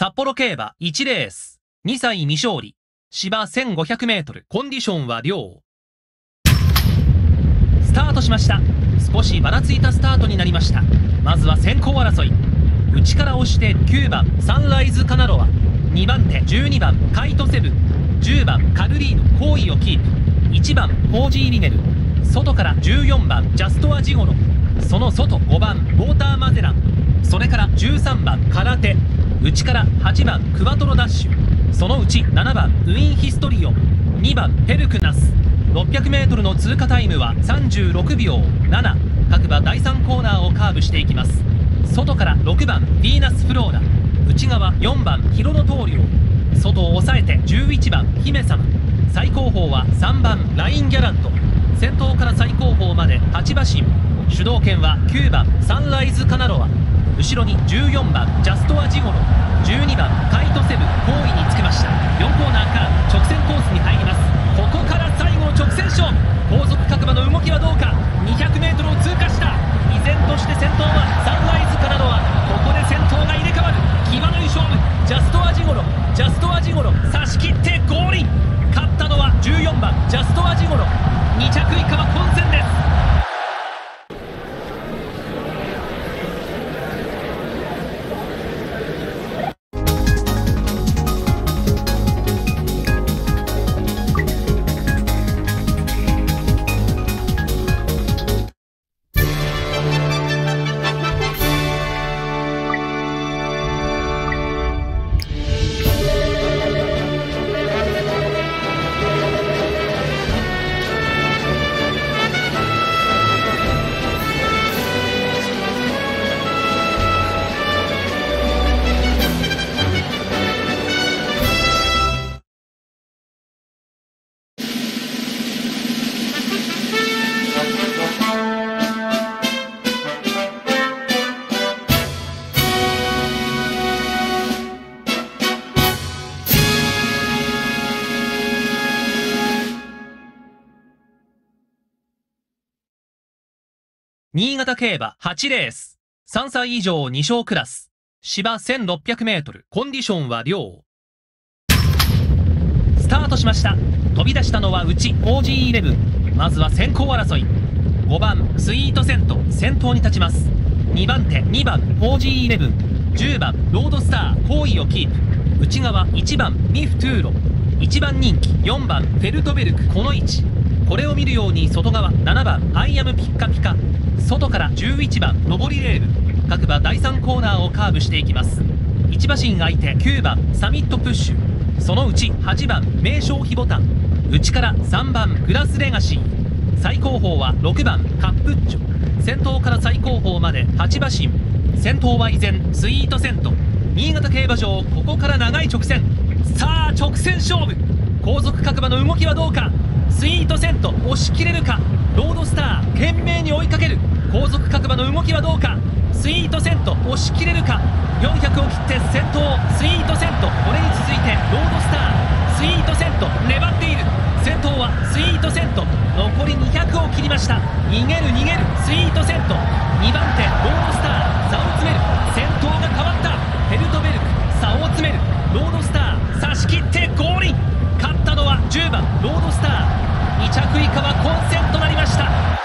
札幌競馬1レース、2歳未勝利、芝 1500m、コンディションは良。スタートしました。少しばらついたスタートになりました。まずは先行争い。内から押して9番サンライズカナロア。2番手12番カイトセブン。10番カルリーノ好位をキープ。1番ポージーリネル。外から14番ジャストアジゴロ。その外5番ウォーターマゼラン。それから13番空手。内から8番クワトロダッシュ。そのうち7番ウィンヒストリオン。2番ペルクナス。600m の通過タイムは36秒7各馬第3コーナーをカーブしていきます外から6番ヴィーナスフローラ内側4番ヒロノトーリオ外を抑えて11番姫様。最高峰は3番ラインギャラント。先頭から最高峰まで8馬身主導権は9番サンライズカナロア。後ろに14番ジャストアジゴロ。12番カイトセブ好位につけました。4コーナーから直線コースに入ります。ここから最後の直線勝負。後続各馬の動きはどうか。200m を通過した。依然として先頭はサンライズカナロアここで先頭が入れ替わる。際どい勝負。ジャストアジゴロ。ジャストアジゴロ差し切ってゴールイン。勝ったのは14番ジャストアジゴロ。2着以下は混戦です。新潟競馬8レース。3歳以上2勝クラス。芝1600メートル。コンディションは良。スタートしました。飛び出したのは内 OG11。まずは先行争い。5番スイートセント。先頭に立ちます。2番手2番 OG11。10番ロードスター好位をキープ。内側1番ミフトゥーロ。1番人気4番フェルトベルクこの位置。これを見るように外側7番アイアムピッカピカ。外から11番上りレール。各馬第3コーナーをカーブしていきます。1馬身相手9番サミットプッシュ。そのうち8番名称飛ボタン。内から3番グラスレガシー。最高峰は6番カップッチョ。先頭から最高峰まで8馬身。先頭は依然スイートセント。新潟競馬場ここから長い直線。さあ直線勝負。後続各馬の動きはどうか。スイートセント押し切れるか？ロードスター懸命に追いかける。後続各馬の動きはどうか？スイートセント押し切れるか？400を切って先頭スイートセント。これに続いてロードスタースイートセント粘っている。先頭はスイートセント。残り200を切りました。逃げる逃げる。スイートセント。2番手ロードスター差を詰める。先頭が変わった。ヘルトベルク差を詰める。ロードスター差し切ってゴールイン。勝ったのは10番ロードスター2着以下は混戦となりました。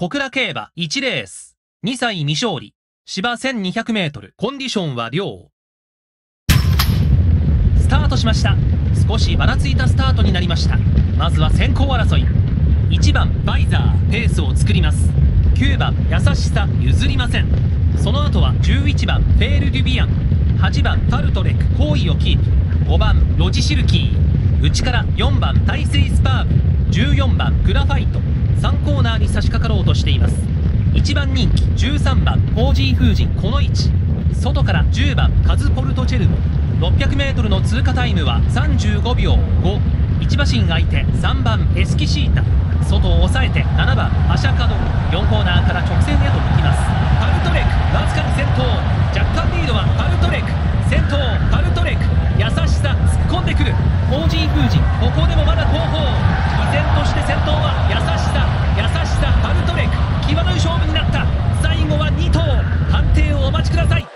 小倉競馬1レース。2歳未勝利。芝1200メートル。コンディションは良。スタートしました。少しばらついたスタートになりました。まずは先行争い。1番バイザー、ペースを作ります。9番優しさ、譲りません。その後は11番フェール・デュビアン。8番ファルトレク、好位をキープ。5番ロジシルキー。内から4番大勢スパーブ。14番グラファイト。3コーナーに差し掛かろうとしています。1番人気13番コージー風神この位置外から10番カズポルトチェルノ 600m の通過タイムは35秒51馬身相手3番エスキシータ外を抑えて7番アシャカド4コーナーから直線へと向きますパルトレックわずかに先頭若干リードはパルトレック先頭パルトレック優しさ突っ込んでくる。オージー風神ここでもまだ後方依然として先頭は優しさ優しさパルトレック際どい勝負になった。最後は2頭判定をお待ちください。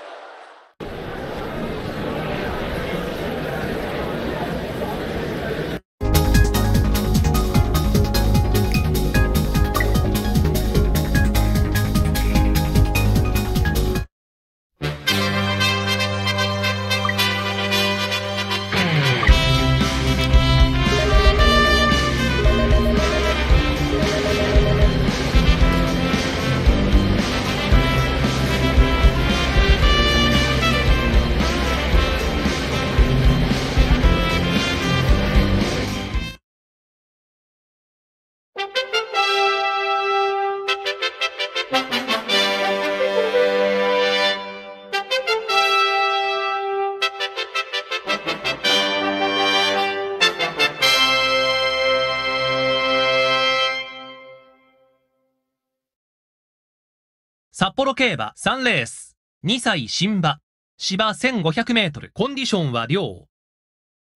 札幌競馬3レース。2歳新馬芝 1500m コンディションは良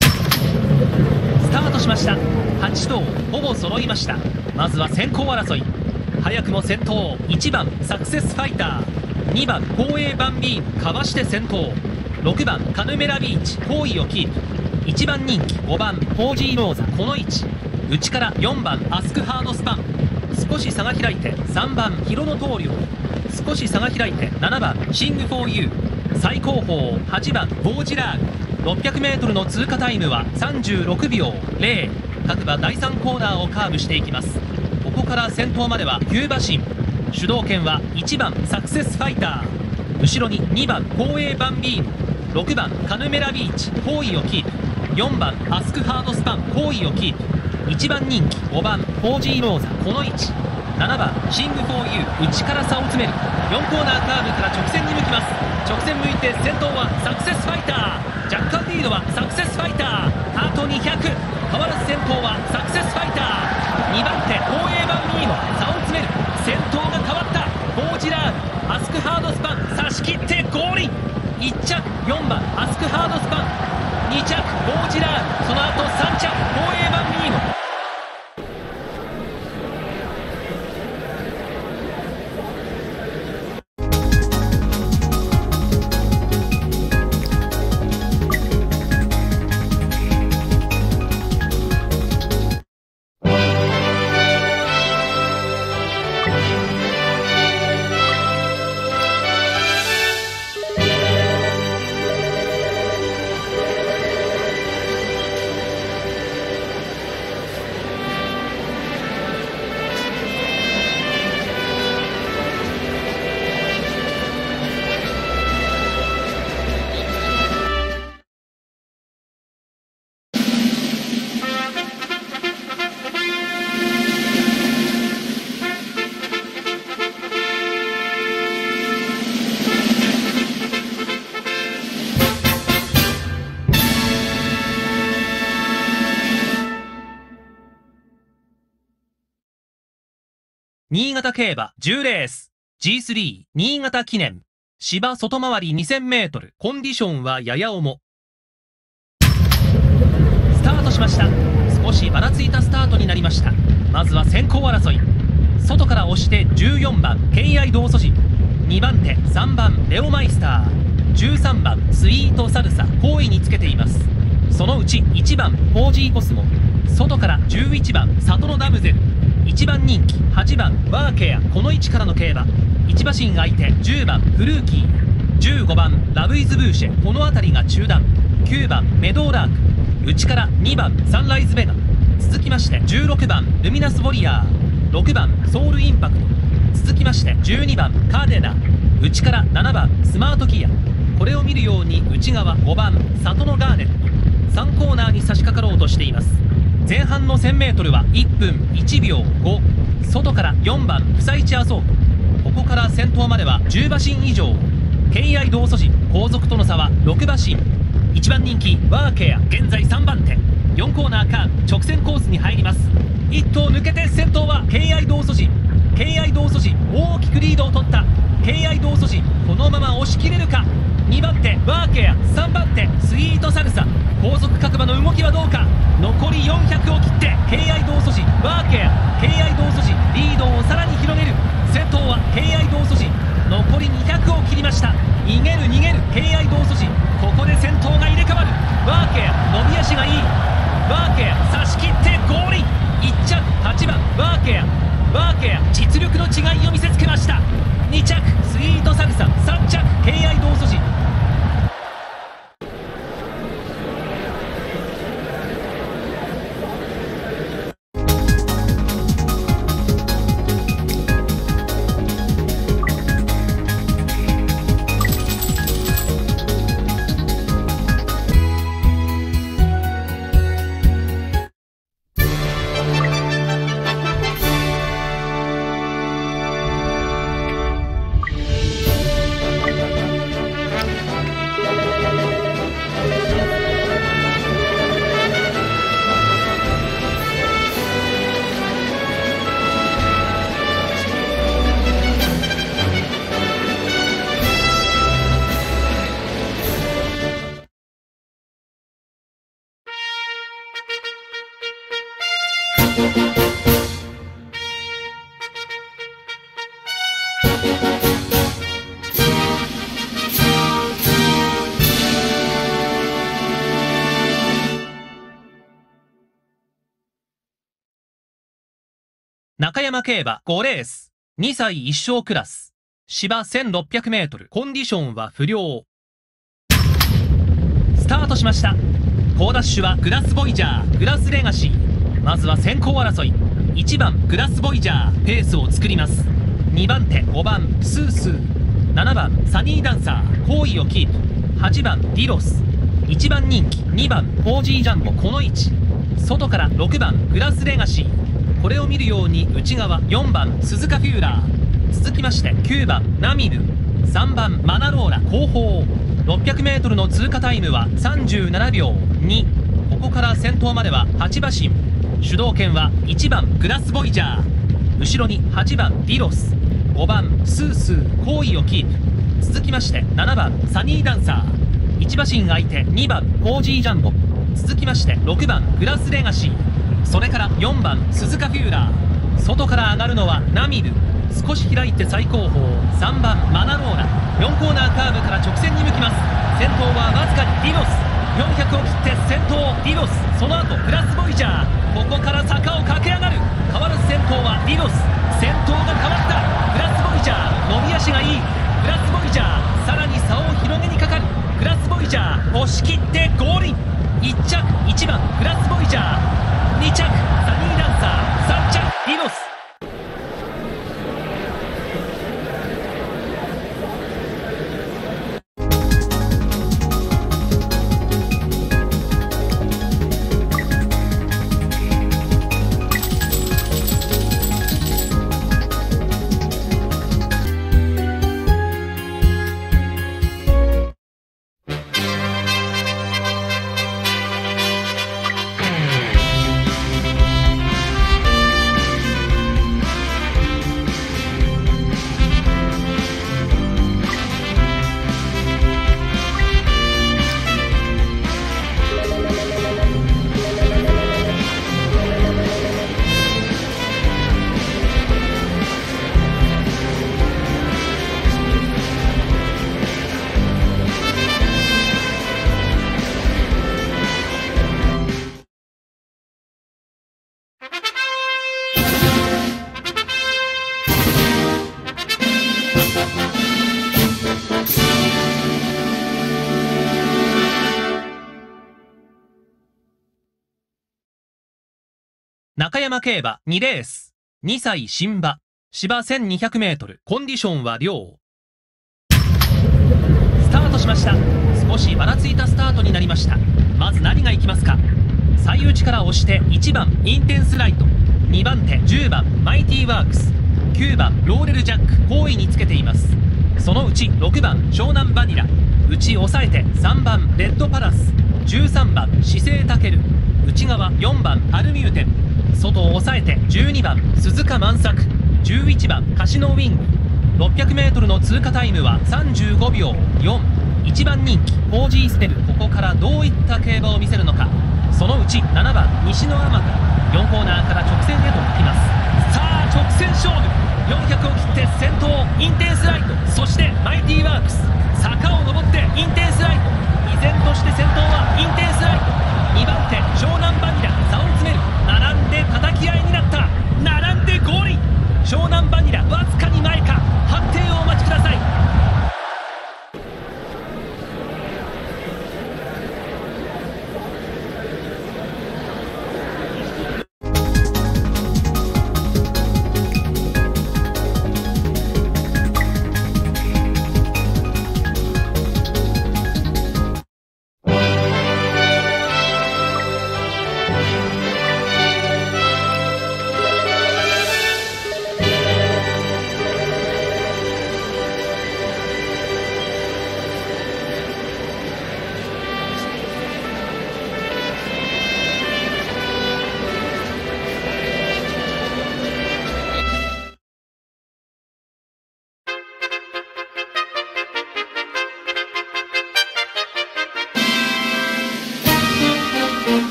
スタートしました。8頭。ほぼ揃いました。まずは先行争い。早くも先頭。1番サクセスファイター。2番光栄バンビーム。かわして先頭。6番カヌメラビーチ。好位をキープ。1番人気。5番ポージーローザ。この位置。内から4番アスクハードスパン。少し差が開いて3番ヒロノ棟梁少し差が開いて7番シング・フォー・ユー。最後方8番ボージラーグ。600m の通過タイムは36秒0各馬第3コーナーをカーブしていきます。ここから先頭までは9馬身。主導権は1番サクセスファイター。後ろに2番光栄バンビーム。6番カヌメラビーチ。好位をキープ。4番アスクハードスパン。好位をキープ。1番人気。5番フォージーローザ。この位置。7番シング・フォー・ユー内から差を詰める。4コーナーカーブから直線に向きます。直線向いて先頭はサクセスファイター。若干リードはサクセスファイター。あと200変わらず新潟競馬10レース。G3 新潟記念。芝外回り2000メートル。コンディションはやや重。スタートしました。少しばらついたスタートになりました。まずは先行争い。外から押して14番敬愛道祖寺2番手3番レオマイスター。13番スイートサルサ。好位につけています。そのうち1番ポージーコスモ。外から11番サトノダムゼル。1番人気8番ワーケアこの位置からの競馬。1馬身相手10番フルーキー。15番ラブイズブーシェ。この辺りが中段。9番メドーラーク。内から2番サンライズベガ。続きまして16番ルミナスウォリアー。6番ソウルインパクト。続きまして12番カーデナ内から7番スマートギア。これを見るように内側5番里のガーネット。3コーナーに差し掛かろうとしています。前半の 1000m は1分1秒5外から4番草市アソー。トここから先頭までは10馬身以上。敬愛同祖寺後続との差は6馬身。1番人気ワーケア。現在3番手。4コーナーカーブ。直線コースに入ります。1頭抜けて先頭は敬愛同祖寺敬愛同祖寺大きくリードを取った。敬愛同祖寺このまま押し切れるか。2番手ワーケア3番手スイートサルサ。後続各馬の動きはどうか。残り400を切って敬愛同祖寺ワーケア敬愛同祖寺リードをさらに広げる。先頭は敬愛同祖寺残り200を切りました。逃げる逃げる。敬愛同祖寺ここで先頭が入れ替わる。ワーケア伸び足がいい。ワーケア差し切ってゴール1着8番。ワーケアワーケア実力の違いを見せつけました。2着。スイートサルサ。3着。敬愛同祖師。中山競馬5レース。2歳1勝クラス。芝1600メートル。コンディションは不良。スタートしました。高ダッシュはグラスボイジャー。グラスレガシー。まずは先行争い。1番グラスボイジャーペースを作ります。2番手5番スースー。7番サニーダンサー。好位をキープ。8番ディロス。1番人気。2番オージージャンボこの位置。外から6番グラスレガシー。これを見るように内側4番鈴鹿フューラー。続きまして9番ナミル。3番マナローラ。後方。600m の通過タイムは37秒。2ここから先頭までは8馬身。主導権は1番グラスボイジャー。後ろに8番ディロス。5番スースー。好位をキープ。続きまして7番サニーダンサー。1馬身相手2番コージージャンボ。続きまして6番グラスレガシー。それから4番鈴鹿フューラー。外から上がるのはナミル。少し開いて最後方。3番マナローラ。4コーナーカーブから直線に向きます。先頭はわずかにディロス。400を切って先頭ディロス。その後プラスボイジャー。ここから坂を駆け上がる。変わらず先頭はディロス。先頭が変わった。プラスボイジャー。伸び足がいい。プラスボイジャー。さらに差を広げにかかる。プラスボイジャー。押し切ってゴールイン。1着1番。プラスボイジャー。2着サニーダンサー。中山競馬2レース。2歳新馬。芝1200メートル。コンディションは良。スタートしました。少しばらついたスタートになりました。まず何がいきますか最内から押して1番インテンスライト。2番手10番マイティワークス。9番ローレルジャック。後位につけています。そのうち6番湘南バニラ。内抑えて3番レッドパラス。13番姿勢たける。内側4番アルミューテン。外を抑えて12番鈴鹿万作。11番カシノウィング。600m の通過タイムは35秒41番人気オージーステル。ここからどういった競馬を見せるのか。そのうち7番西のアマが4コーナーから直線へと向きます。さあ直線勝負。400を切って先頭インテンスライト。そしてマイティーワークス。坂を上ってインテンスライト。依然として先頭はインテンスライ2番手湘南バニラ。差を詰める。並んで叩き合いになった。並んでゴール湘南バニラわずかに前か。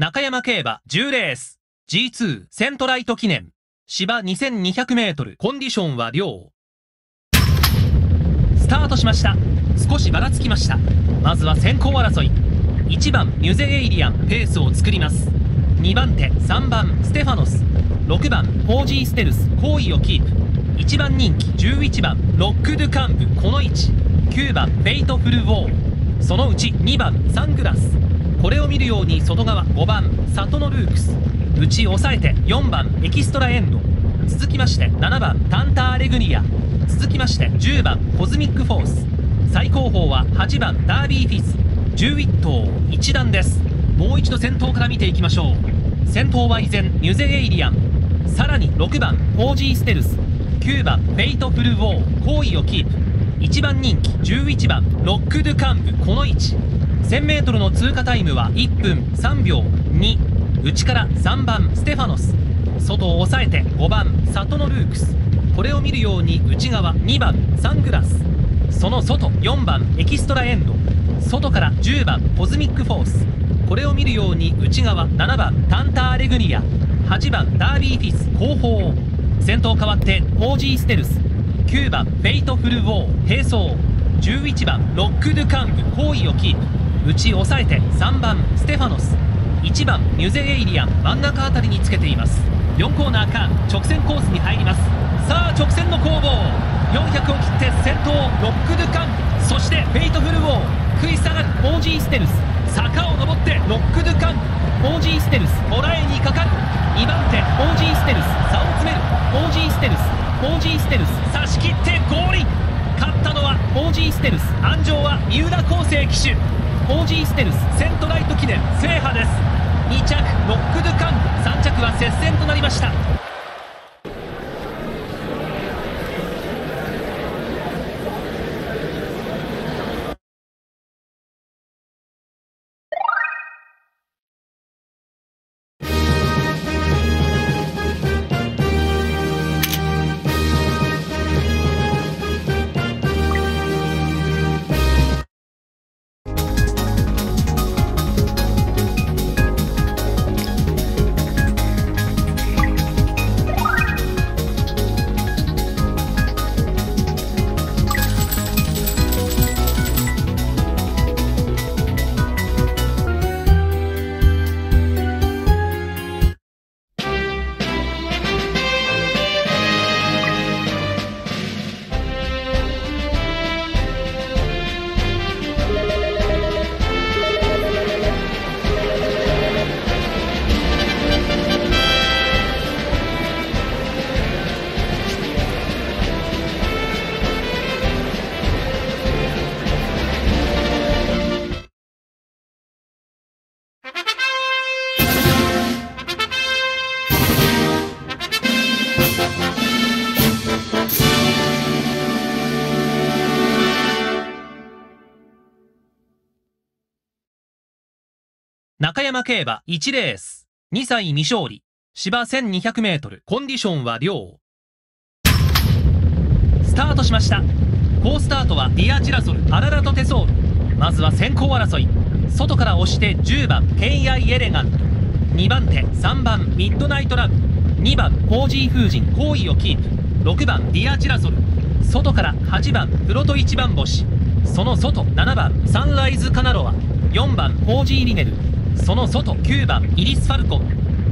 中山競馬10レース。G2 セントライト記念。芝2200メートル。コンディションは良。スタートしました。少しばらつきました。まずは先行争い。1番ミュゼエイリアン。ペースを作ります。2番手3番ステファノス。6番ポージーステルス。好位をキープ。1番人気。11番ロック・ドゥ・カンブ。この位置。9番フェイトフル・ウォー。その内2番サングラス。これを見るように外側5番サトノルークス。内抑えて4番エキストラエンド。続きまして7番タンタアレグリア。続きまして10番コズミックフォース。最後方は8番ダービーフィズ。11頭一団です。もう一度先頭から見ていきましょう。先頭は依然ミュゼエイリアン。さらに6番ポージーステルス。9番フェイトフルウォー。好位をキープ。1番人気11番ロック・ドゥ・カンブ。この位置。1000m の通過タイムは1分3秒2内から3番ステファノス。外を抑えて5番サトノルークス。これを見るように内側2番サングラス。その外4番エキストラエンド。外から10番コズミックフォース。これを見るように内側7番タンタアレグリア。8番ダービーフィズ。後方。先頭変わってオージーステルス。9番フェイトフルウォー。並走。11番ロック・ドゥ・カンブ。好位をキープ。内抑えて3番ステファノス。1番ミュゼエイリアン。真ん中あたりにつけています。4コーナーか直線コースに入ります。さあ直線の攻防。400を切って先頭ロック・ドゥ・カンブ。そしてフェイトフル・ウォー。食い下がるオージー・ステルス。坂を登ってロック・ドゥ・カンブ。オージー・ステルス。捉えにかかる。2番手オージー・ステルス。差を詰める。オージー・ステルス。オージー・ステルス。差し切ってゴール勝ったのはオージー・ステルス。鞍上は三浦皇成騎手。オージーステルスセントライト記念制覇です。2着ロック・ドゥ・カンブ3着は接戦となりました。中山競馬1レース。2歳未勝利。芝1200メートル。コンディションは良。スタートしました。好スタートはディアジラソル、アララトテソール。まずは先行争い。外から押して10番、ケイアイエレガント。2番手、3番、ミッドナイトラブ。2番、コージー風神、好位をキープ。6番、ディアジラソル。外から8番、プロト1番星。その外、7番、サンライズカナロア。4番、コージーリネル。その外9番イリス・ファルコン。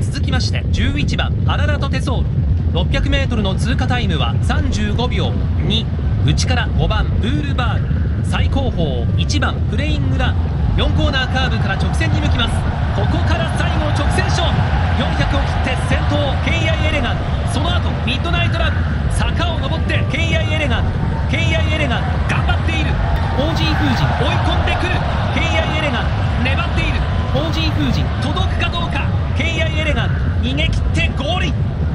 続きまして11番アララトテソール。600m の通過タイムは35秒2内から5番ブールバーグ。最高峰1番プレイングラン。4コーナーカーブから直線に向きます。ここから最後直線勝負。400を切って先頭ケイアイエレガン。その後ミッドナイトラブ坂を上ってケイアイエレガン。ケイアイエレガン頑張っている。オージー封じ追い込んでくる。ケイアイエレガン粘っている。オージー封じ届くかどうか。ケイアイエレガン逃げ切ってゴール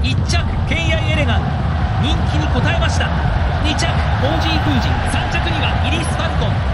1着ケイアイエレガン人気に応えました。2着オージー封じ3着にはイリス・ファルコン。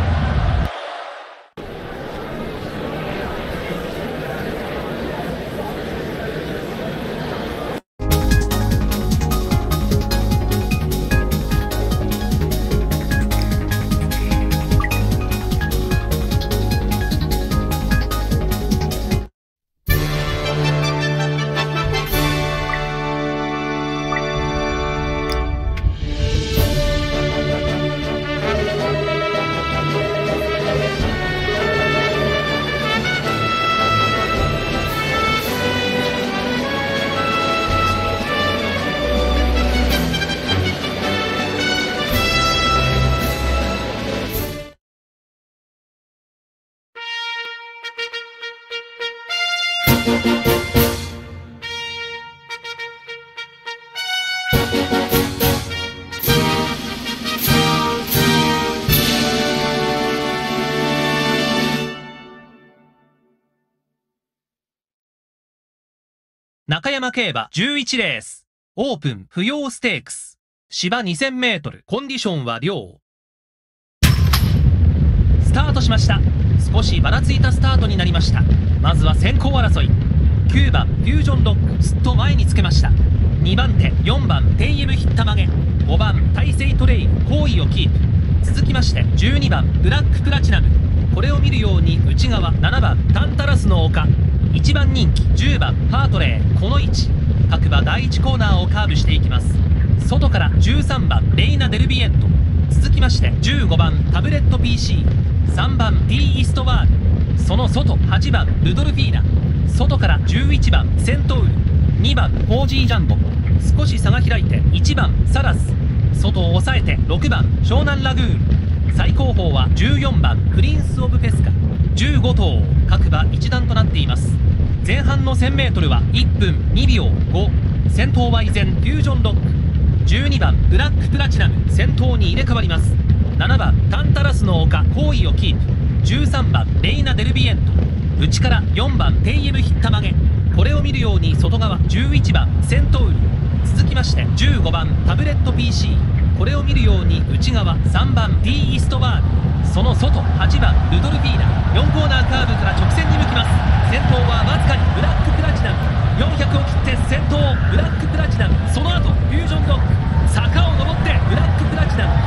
中山競馬11レース。オープン不要ステークス。芝2000メートル。コンディションは良。スタートしました。少しばらついたスタートになりました。まずは先行争い。9番フュージョンロック。すっと前につけました。2番手、4番テイエムヒッタ曲げ。5番大勢トレイン。好意をキープ。続きまして12番ブラックプラチナム。これを見るように内側7番タンタラスの丘。1番人気10番ハートレー。この位置。各馬第1コーナーをカーブしていきます。外から13番レイナ・デルビエント。続きまして15番タブレット PC3 番 D イストワール。その外8番ルドルフィーナ。外から11番セントウル。2番コージージャンボ。少し差が開いて1番サラス。外を抑えて6番湘南ラグーン。最高峰は14番プリンス・オブ・ペスカ。15頭各馬一段となっています。前半の 1000m は1分2秒5先頭は依然フュージョンロック。12番ブラックプラチナム。先頭に入れ替わります。7番タンタラスの丘。好意をキープ。13番レイナ・デルビエント。内から4番テイエムヒッタ曲げ。これを見るように外側11番セントウル。続きまして15番タブレット PC これを見るように内側3番 D イストバールその外8番ルドルフィーナ。4コーナーカーブから直線に向きます。先頭はわずかにブラックプラチナム。400を切って先頭ブラックプラチナム。その後フュージョンドッグ。坂を登ってブラックプラチナム。